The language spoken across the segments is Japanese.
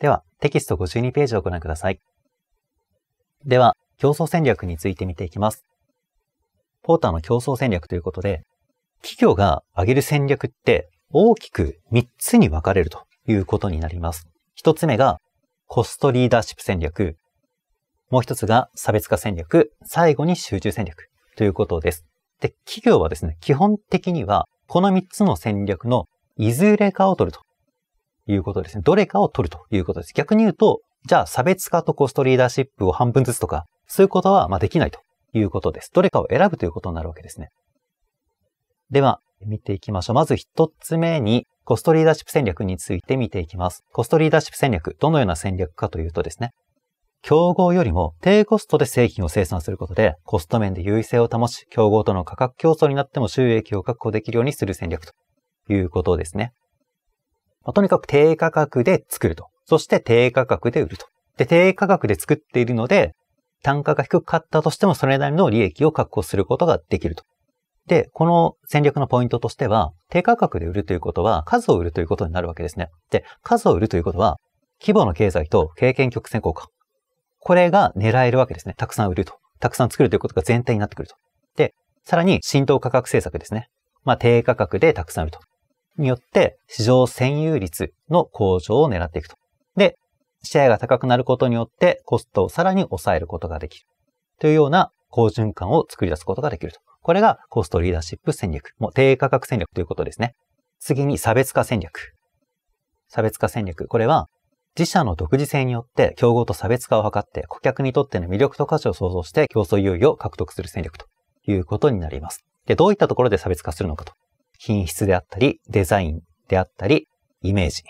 では、テキスト52ページをご覧ください。では、競争戦略について見ていきます。ポーターの競争戦略ということで、企業が上げる戦略って大きく3つに分かれるということになります。1つ目がコストリーダーシップ戦略。もう1つが差別化戦略。最後に集中戦略ということです。で、企業はですね、基本的にはこの3つの戦略のいずれかを取るということですね。どれかを取るということです。逆に言うと、じゃあ差別化とコストリーダーシップを半分ずつとか、そういうことはまできないということです。どれかを選ぶということになるわけですね。では、見ていきましょう。まず一つ目に、コストリーダーシップ戦略について見ていきます。コストリーダーシップ戦略、どのような戦略かというとですね、競合よりも低コストで製品を生産することで、コスト面で優位性を保ち、競合との価格競争になっても収益を確保できるようにする戦略ということですね。まあ、とにかく低価格で作ると。そして低価格で売ると。で、低価格で作っているので、単価が低かったとしてもそれなりの利益を確保することができると。で、この戦略のポイントとしては、低価格で売るということは数を売るということになるわけですね。で、数を売るということは、規模の経済と経験曲線効果。これが狙えるわけですね。たくさん売ると。たくさん作るということが前提になってくると。で、さらに浸透価格政策ですね。まあ、低価格でたくさん売ると。によって、市場占有率の向上を狙っていくと。で、シェアが高くなることによって、コストをさらに抑えることができる。というような好循環を作り出すことができると。これがコストリーダーシップ戦略。もう低価格戦略ということですね。次に差別化戦略。差別化戦略。これは自社の独自性によって競合と差別化を図って顧客にとっての魅力と価値を創造して競争優位を獲得する戦略ということになります。で、どういったところで差別化するのかと。品質であったり、デザインであったり、イメージ。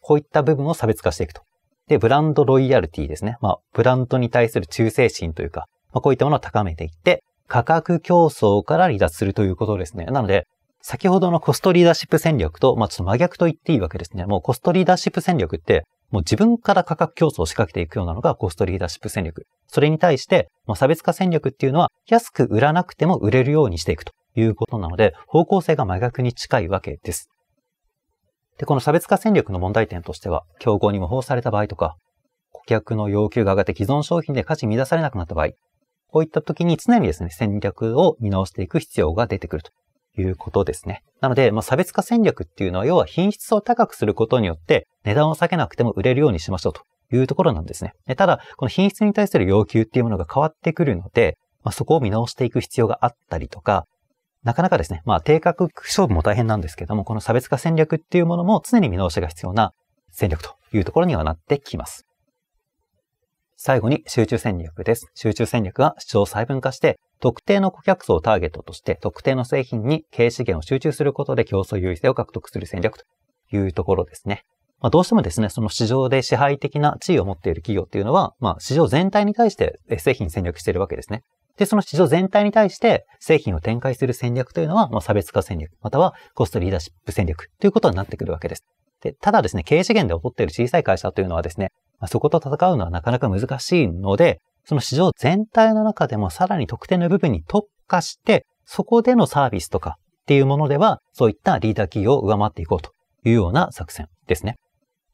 こういった部分を差別化していくと。で、ブランドロイヤルティですね。まあ、ブランドに対する忠誠心というか、まあ、こういったものを高めていって、価格競争から離脱するということですね。なので、先ほどのコストリーダーシップ戦略と、まあ、ちょっと真逆と言っていいわけですね。もうコストリーダーシップ戦略って、もう自分から価格競争を仕掛けていくようなのがコストリーダーシップ戦略。それに対して、まあ、差別化戦略っていうのは、安く売らなくても売れるようにしていくということなので、方向性が真逆に近いわけです。で、この差別化戦略の問題点としては、競合に模倣された場合とか、顧客の要求が上がって既存商品で価値乱されなくなった場合、こういった時に常にですね、戦略を見直していく必要が出てくるということですね。なので、まあ、差別化戦略っていうのは、要は品質を高くすることによって、値段を下げなくても売れるようにしましょうというところなんですね。ただ、この品質に対する要求っていうものが変わってくるので、まあ、そこを見直していく必要があったりとか、なかなかですね、まあ低価格勝負も大変なんですけども、この差別化戦略っていうものも常に見直しが必要な戦略というところにはなってきます。最後に集中戦略です。集中戦略は市場を細分化して、特定の顧客層をターゲットとして特定の製品に経営資源を集中することで競争優位性を獲得する戦略というところですね。まあ、どうしてもですね、その市場で支配的な地位を持っている企業っていうのは、まあ、市場全体に対して製品戦略しているわけですね。で、その市場全体に対して製品を展開する戦略というのは、まあ、差別化戦略、またはコストリーダーシップ戦略ということになってくるわけです。で、ただですね、経営資源で劣っている小さい会社というのはですね、まあ、そこと戦うのはなかなか難しいので、その市場全体の中でもさらに特定の部分に特化して、そこでのサービスとかっていうものでは、そういったリーダー企業を上回っていこうというような作戦ですね。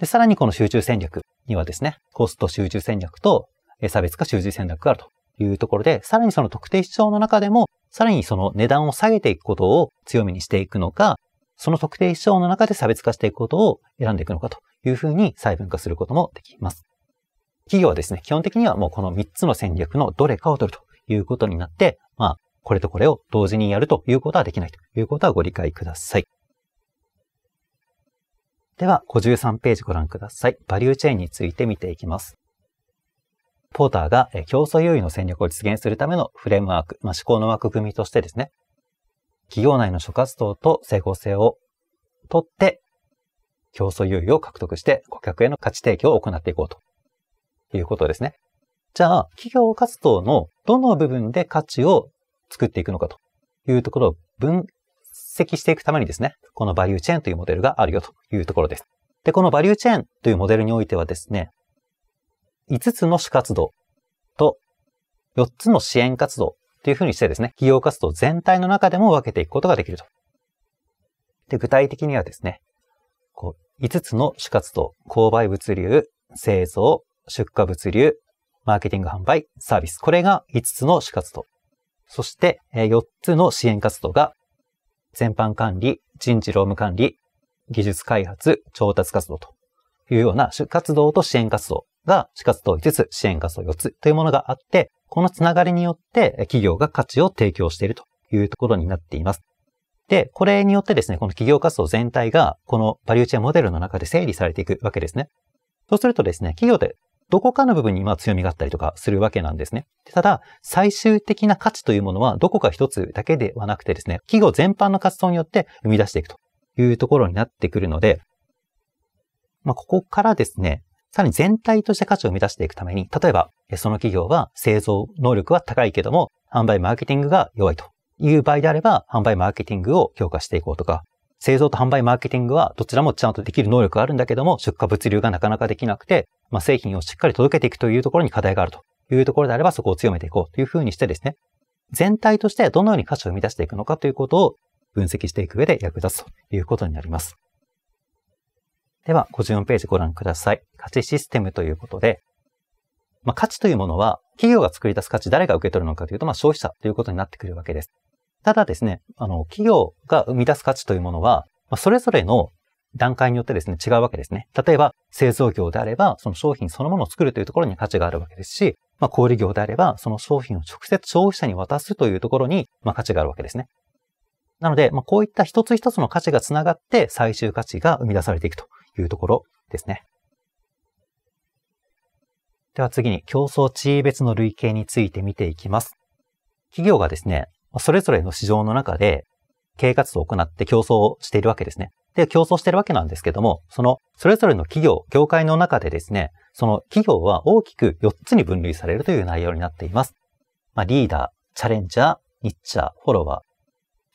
で、さらにこの集中戦略にはですね、コスト集中戦略と差別化集中戦略があるというところで、さらにその特定市場の中でも、さらにその値段を下げていくことを強みにしていくのか、その特定市場の中で差別化していくことを選んでいくのかというふうに細分化することもできます。企業はですね、基本的にはもうこの3つの戦略のどれかを取るということになって、まあ、これとこれを同時にやるということはできないということはご理解ください。では、53ページご覧ください。バリューチェーンについて見ていきます。ポーターが競争優位の戦略を実現するためのフレームワーク、まあ、思考の枠組みとしてですね、企業内の諸活動と整合性をとって、競争優位を獲得して顧客への価値提供を行っていこうということですね。じゃあ、企業活動のどの部分で価値を作っていくのかというところを分析していくためにですね、このバリューチェーンというモデルがあるよというところです。で、このバリューチェーンというモデルにおいてはですね、5つの主活動と4つの支援活動というふうにしてですね、企業活動全体の中でも分けていくことができると。で、具体的にはですね、こう5つの主活動、購買物流、製造、出荷物流、マーケティング販売、サービス。これが5つの主活動。そして4つの支援活動が、全般管理、人事労務管理、技術開発、調達活動というような主活動と支援活動が主活動5つ、支援活動4つというものがあって、このつながりによって企業が価値を提供しているというところになっています。で、これによってですね、この企業活動全体がこのバリューチェーンモデルの中で整理されていくわけですね。そうするとですね、企業でどこかの部分にまあ強みがあったりとかするわけなんですね。ただ、最終的な価値というものはどこか一つだけではなくてですね、企業全般の活動によって生み出していくというところになってくるので、まあ、ここからですね、さらに全体として価値を生み出していくために、例えば、その企業は製造能力は高いけども、販売マーケティングが弱いという場合であれば、販売マーケティングを強化していこうとか、製造と販売マーケティングはどちらもちゃんとできる能力があるんだけども、出荷物流がなかなかできなくて、まあ、製品をしっかり届けていくというところに課題があるというところであれば、そこを強めていこうというふうにしてですね、全体としてどのように価値を生み出していくのかということを分析していく上で役立つということになります。では、54ページご覧ください。価値システムということで、まあ、価値というものは、企業が作り出す価値、誰が受け取るのかというと、まあ、消費者ということになってくるわけです。ただですね、あの、企業が生み出す価値というものは、まあ、それぞれの段階によってですね、違うわけですね。例えば、製造業であれば、その商品そのものを作るというところに価値があるわけですし、まあ、小売業であれば、その商品を直接消費者に渡すというところに、まあ、価値があるわけですね。なので、まあ、こういった一つ一つの価値がつながって最終価値が生み出されていくというところですね。では次に競争地位別の類型について見ていきます。企業がですね、それぞれの市場の中で経営活動を行って競争をしているわけですね。で、競争しているわけなんですけども、そのそれぞれの企業、業界の中でですね、その企業は大きく4つに分類されるという内容になっています。まあ、リーダー、チャレンジャー、ニッチャー、フォロワー、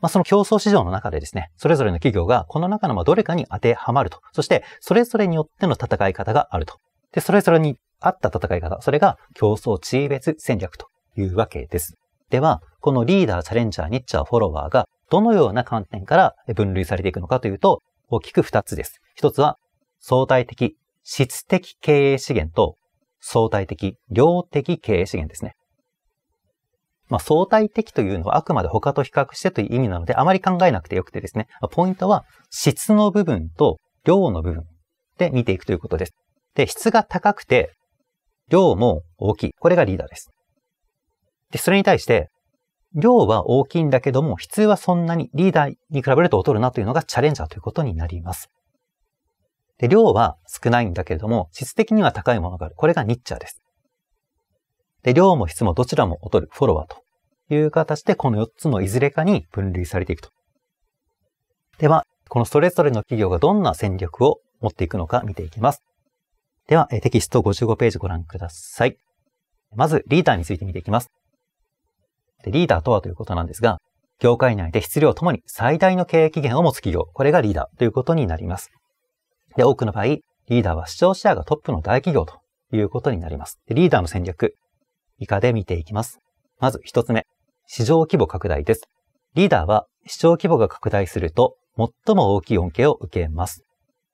まあ、その競争市場の中でですね、それぞれの企業がこの中のどれかに当てはまると。そして、それぞれによっての戦い方があると。で、それぞれに合った戦い方、それが競争地位別戦略というわけです。では、このリーダー、チャレンジャー、ニッチャー、フォロワーがどのような観点から分類されていくのかというと、大きく2つです。1つは、相対的、質的経営資源と、相対的、量的経営資源ですね。まあ、相対的というのはあくまで他と比較してという意味なので、あまり考えなくてよくてですね、ポイントは質の部分と量の部分で見ていくということです。で、質が高くて、量も大きい。これがリーダーです。で、それに対して、量は大きいんだけども、質はそんなにリーダーに比べると劣るなというのがチャレンジャーということになります。で、量は少ないんだけれども、質的には高いものがある。これがニッチャーです。で、量も質もどちらも劣るフォロワーという形で、この4つのいずれかに分類されていくと。では、このそれぞれの企業がどんな戦略を持っていくのか見ていきます。では、テキスト55ページご覧ください。まず、リーダーについて見ていきます。でリーダーとはということなんですが、業界内で質量ともに最大の経営期限を持つ企業、これがリーダーということになります。で、多くの場合、リーダーは視聴シェアがトップの大企業ということになります。でリーダーの戦略、以下で見ていきます。まず一つ目、市場規模拡大です。リーダーは市場規模が拡大すると最も大きい恩恵を受けます。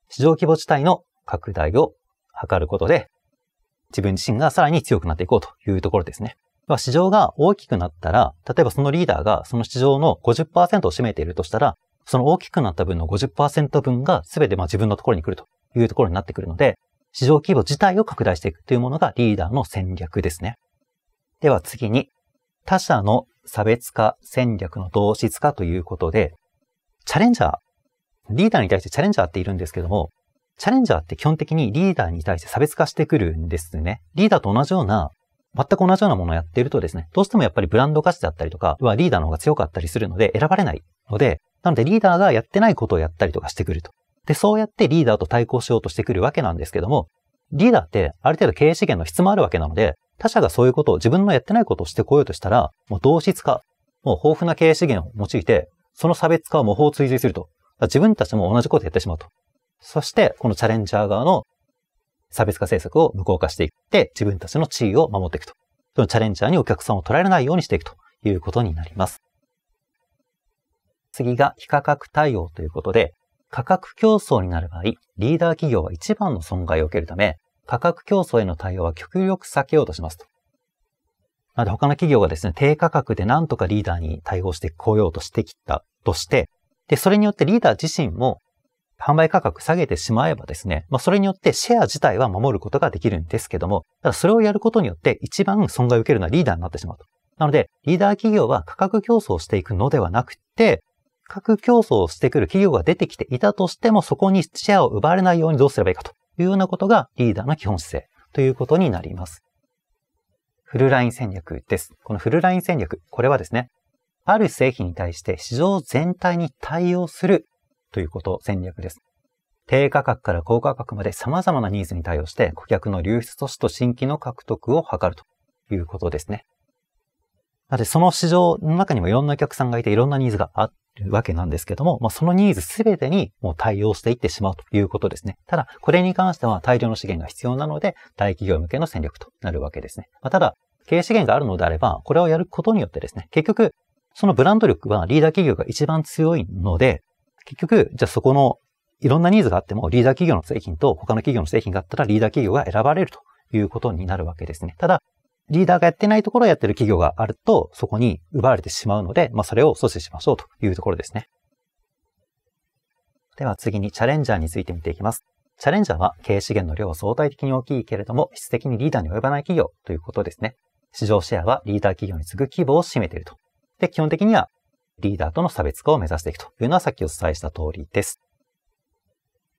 市場規模自体の拡大を図ることで、自分自身がさらに強くなっていこうというところですね。市場が大きくなったら、例えばそのリーダーがその市場の50%を占めているとしたら、その大きくなった分の50%分が全てま自分のところに来るというところになってくるので、市場規模自体を拡大していくというものがリーダーの戦略ですね。では次に、他社の差別化戦略の同質化ということで、チャレンジャー、リーダーに対してチャレンジャーっているんですけども、チャレンジャーって基本的にリーダーに対して差別化してくるんですね。リーダーと同じような、全く同じようなものをやっているとですね、どうしてもやっぱりブランド価値だったりとかはリーダーの方が強かったりするので選ばれないので、なのでリーダーがやってないことをやったりとかしてくると。で、そうやってリーダーと対抗しようとしてくるわけなんですけども、リーダーってある程度経営資源の質もあるわけなので、他者がそういうことを自分のやってないことをしてこようとしたら、もう同質化、もう豊富な経営資源を用いて、その差別化を模倣追随すると。自分たちも同じことをやってしまうと。そして、このチャレンジャー側の差別化政策を無効化していって、自分たちの地位を守っていくと。そのチャレンジャーにお客さんを捉えられないようにしていくということになります。次が非価格対応ということで、価格競争になる場合、リーダー企業は一番の損害を受けるため、価格競争への対応は極力避けようとしますと。なので他の企業がですね、低価格でなんとかリーダーに対応してこようとしてきたとして、で、それによってリーダー自身も販売価格下げてしまえばですね、まあそれによってシェア自体は守ることができるんですけども、ただそれをやることによって一番損害を受けるのはリーダーになってしまうと。なので、リーダー企業は価格競争をしていくのではなくて、価格競争をしてくる企業が出てきていたとしても、そこにシェアを奪われないようにどうすればいいかというようなことがリーダーの基本姿勢ということになります。フルライン戦略です。このフルライン戦略、これはですね、ある製品に対して市場全体に対応するということ戦略です。低価格から高価格まで様々なニーズに対応して顧客の流出阻止と新規の獲得を図るということですね。なので、その市場の中にもいろんなお客さんがいていろんなニーズがあっるわけなんですけども、まあ、そのニーズすべてにもう対応していってしまうということですね。ただ、これに関しては大量の資源が必要なので、大企業向けの戦略となるわけですね。まあ、ただ、経営資源があるのであれば、これをやることによってですね、結局、そのブランド力はリーダー企業が一番強いので、結局、じゃあそこのいろんなニーズがあっても、リーダー企業の製品と他の企業の製品があったら、リーダー企業が選ばれるということになるわけですね。ただ、リーダーがやってないところをやってる企業があると、そこに奪われてしまうので、まあ、それを阻止しましょうというところですね。では次にチャレンジャーについて見ていきます。チャレンジャーは経営資源の量は相対的に大きいけれども、質的にリーダーに及ばない企業ということですね。市場シェアはリーダー企業に次ぐ規模を占めていると。で、基本的にはリーダーとの差別化を目指していくというのはさっきお伝えした通りです。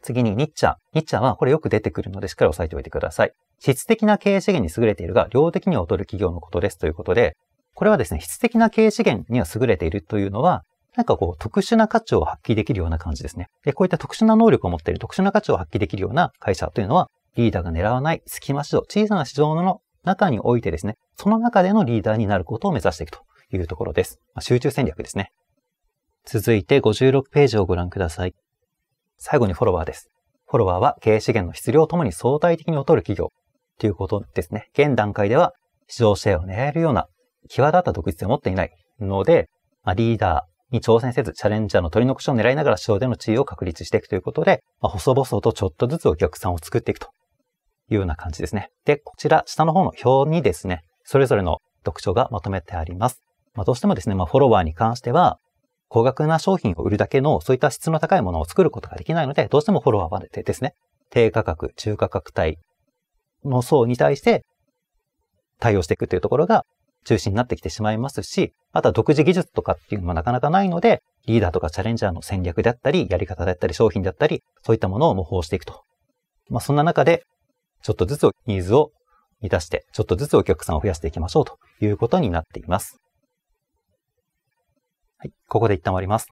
次にニッチャー。ニッチャはこれよく出てくるのでしっかり押さえておいてください。質的な経営資源に優れているが、量的には劣る企業のことですということで、これはですね、質的な経営資源には優れているというのは、なんかこう、特殊な価値を発揮できるような感じですね。で、こういった特殊な能力を持っている特殊な価値を発揮できるような会社というのは、リーダーが狙わない隙間市場、小さな市場の中においてですね、その中でのリーダーになることを目指していくというところです。まあ、集中戦略ですね。続いて56ページをご覧ください。最後にフォロワーです。フォロワーは経営資源の質量ともに相対的に劣る企業ということですね。現段階では市場シェアを狙えるような際立った独立性を持っていないので、まあ、リーダーに挑戦せず、チャレンジャーの取り残しを狙いながら市場での地位を確立していくということで、まあ、細々とちょっとずつお客さんを作っていくというような感じですね。で、こちら、下の方の表にですね、それぞれの特徴がまとめてあります。まあ、どうしてもですね、まあ、フォロワーに関しては、高額な商品を売るだけの、そういった質の高いものを作ることができないので、どうしてもフォロワーはですね、低価格、中価格帯の層に対して対応していくというところが中心になってきてしまいますし、あとは独自技術とかっていうのもなかなかないので、リーダーとかチャレンジャーの戦略であったり、やり方であったり、商品であったり、そういったものを模倣していくと。まあそんな中で、ちょっとずつニーズを満たして、ちょっとずつお客さんを増やしていきましょうということになっています。はい。ここで一旦終わります。